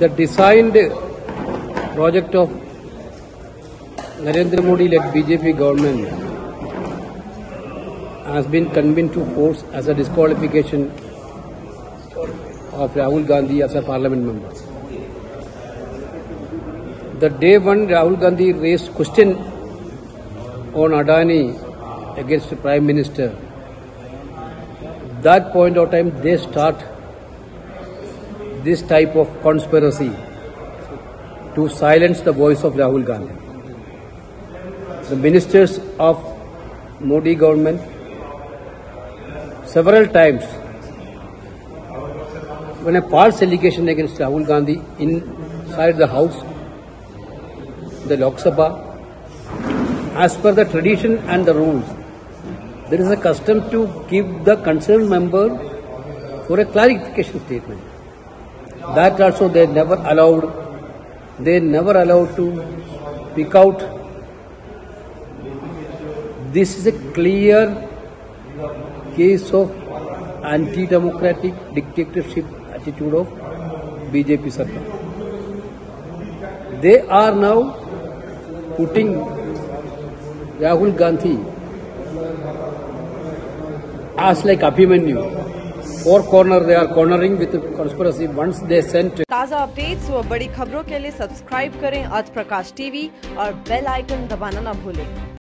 the designed project of Narendra Modi led BJP government has been convened to force as a disqualification of Rahul Gandhi as a parliament member. The day when Rahul Gandhi raised question on Adani against the Prime Minister, that point of time they start this type of conspiracy to silence the voice of Rahul Gandhi. The ministers of Modi government several times when a false allegation against Rahul Gandhi inside the house, the Lok Sabha, as per the tradition and the rules, there is a custom to give the concerned member for a clarification statement. That also they never allowed, they never allowed to pick out. This is a clear case of anti-democratic dictatorship attitude of BJP Sarkar. They are now putting Rahul Gandhi as like Abhimanyu. Four corner they are cornering with conspiracy once they sent ताज़ा updates और बड़ी खबरों के लिए subscribe करें आज Prakash TV और bell icon दबाना ना भूलें।